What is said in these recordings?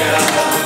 Yeah.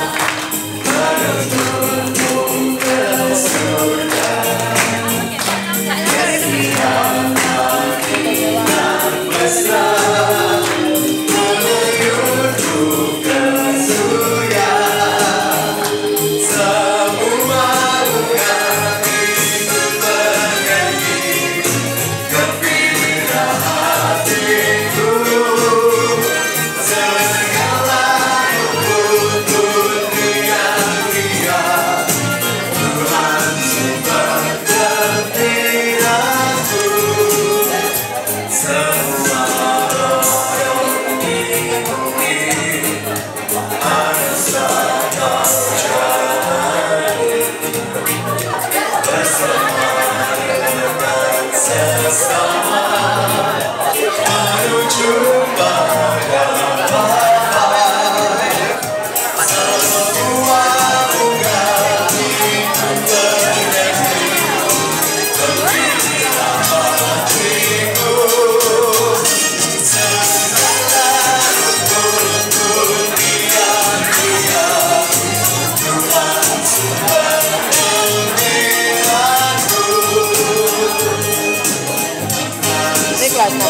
Vem, Cláudio. Né?